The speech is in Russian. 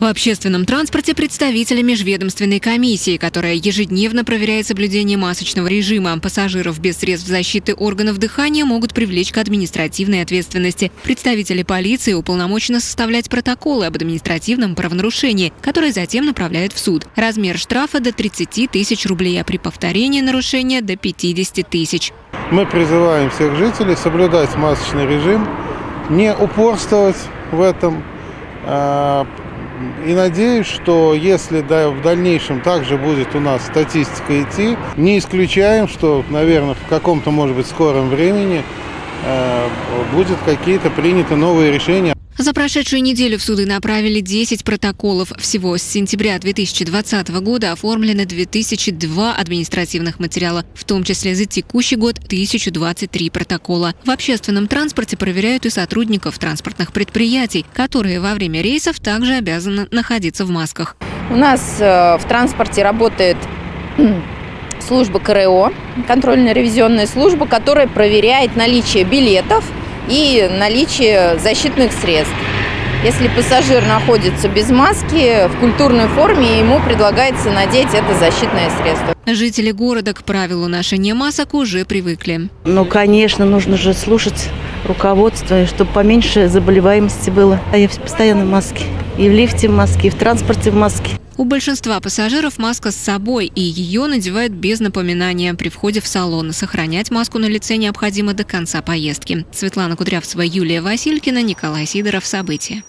В общественном транспорте представители межведомственной комиссии, которая ежедневно проверяет соблюдение масочного режима. Пассажиров без средств защиты органов дыхания могут привлечь к административной ответственности. Представители полиции уполномочены составлять протоколы об административном правонарушении, которые затем направляют в суд. Размер штрафа до 30 тысяч рублей, а при повторении нарушения до 50 тысяч. Мы призываем всех жителей соблюдать масочный режим, не упорствовать в этом, а, и надеюсь, что если да, в дальнейшем также будет у нас статистика идти, не исключаем, что, наверное, в каком-то, может быть, скором времени э, будут какие-то приняты новые решения. За прошедшую неделю в суды направили 10 протоколов. Всего с сентября 2020 года оформлено 2002 административных материала, в том числе за текущий год 1023 протокола. В общественном транспорте проверяют и сотрудников транспортных предприятий, которые во время рейсов также обязаны находиться в масках. У нас э, в транспорте работает служба КРО, контрольно-ревизионная служба, которая проверяет наличие билетов – и наличие защитных средств. Если пассажир находится без маски, в культурной форме ему предлагается надеть это защитное средство. Жители города к правилу ношения масок уже привыкли. Ну, конечно, нужно же слушать руководство, чтобы поменьше заболеваемости было. А я постоянно в маске. И в лифте в маске, и в транспорте в маске. У большинства пассажиров маска с собой, и ее надевают без напоминания при входе в салон. Сохранять маску на лице необходимо до конца поездки. Светлана Кудрявцева, Юлия Василькина, Николай Сидоров. События.